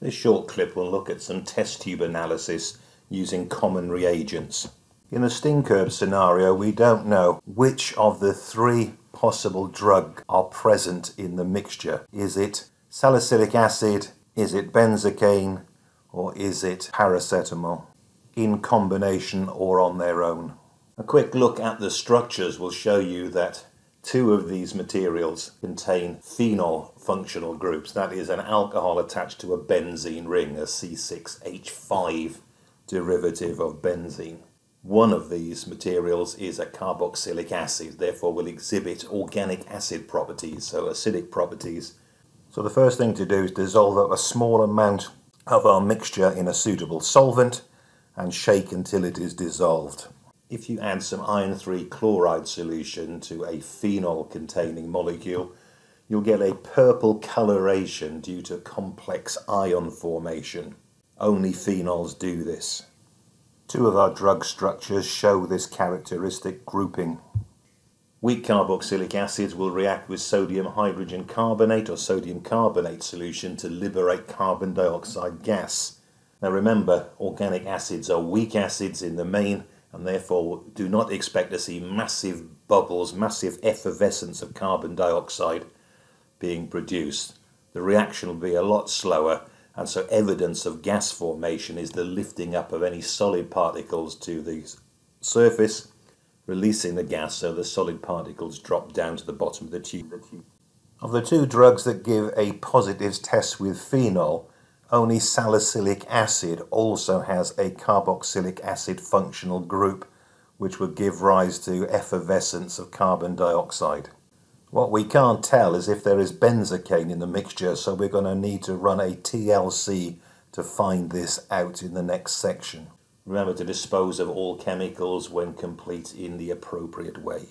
This short clip will look at some test tube analysis using common reagents. In the Stingcurb scenario, we don't know which of the three possible drugs are present in the mixture. Is it salicylic acid, is it benzocaine, or is it paracetamol? In combination or on their own. A quick look at the structures will show you that two of these materials contain phenol functional groups. That is an alcohol attached to a benzene ring, a C6H5 derivative of benzene. One of these materials is a carboxylic acid, therefore will exhibit organic acid properties, so acidic properties. So the first thing to do is dissolve up a small amount of our mixture in a suitable solvent and shake until it is dissolved. If you add some iron 3 chloride solution to a phenol containing molecule, you'll get a purple coloration due to complex ion formation. Only phenols do this. Two of our drug structures show this characteristic grouping. Weak carboxylic acids will react with sodium hydrogen carbonate or sodium carbonate solution to liberate carbon dioxide gas. Now remember, organic acids are weak acids in the main and therefore do not expect to see massive bubbles, massive effervescence of carbon dioxide being produced. The reaction will be a lot slower and so evidence of gas formation is the lifting up of any solid particles to the surface, releasing the gas so the solid particles drop down to the bottom of the tube. Of the two drugs that give a positive test with phenol, only salicylic acid also has a carboxylic acid functional group which would give rise to effervescence of carbon dioxide. What we can't tell is if there is benzocaine in the mixture, so we're going to need to run a TLC to find this out in the next section. Remember to dispose of all chemicals when complete in the appropriate way.